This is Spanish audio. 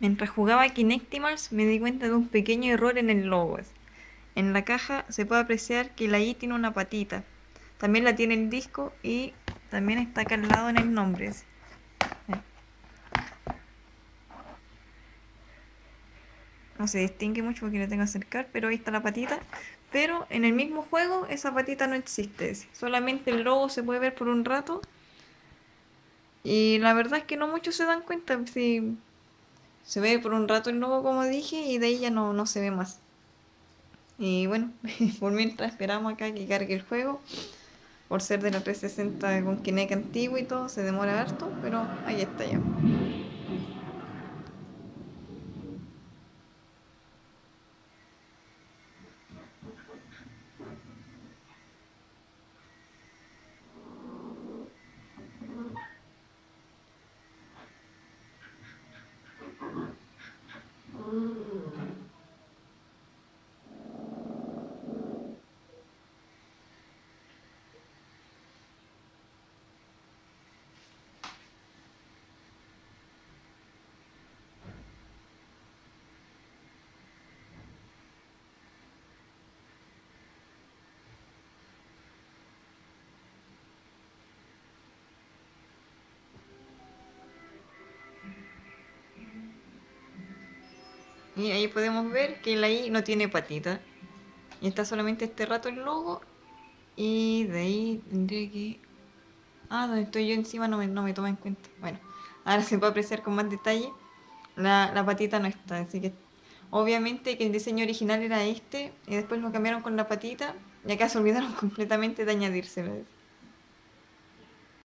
Mientras jugaba Kinectimals me di cuenta de un pequeño error en el logo. En la caja se puede apreciar que la I tiene una patita. También la tiene el disco y también está acá al lado en el nombre. No se distingue mucho porque lo tengo que acercar, pero ahí está la patita. Pero en el mismo juego esa patita no existe. Solamente el logo se puede ver por un rato. Y la verdad es que no muchos se dan cuenta. Si se ve por un rato el logo como dije y de ahí ya no, no se ve más. Y bueno, por mientras esperamos acá que cargue el juego. Por ser de la 360 con Kinect antiguo y todo, se demora harto, pero ahí está ya. Y ahí podemos ver que la I no tiene patita. Y está solamente este rato el logo. Y de ahí tendría que... Ah, donde estoy yo encima no me, no me toma en cuenta. Bueno, ahora se puede apreciar con más detalle. La, la patita no está, así que... Obviamente que el diseño original era este. Y después lo cambiaron con la patita. Y acá se olvidaron completamente de añadírselo.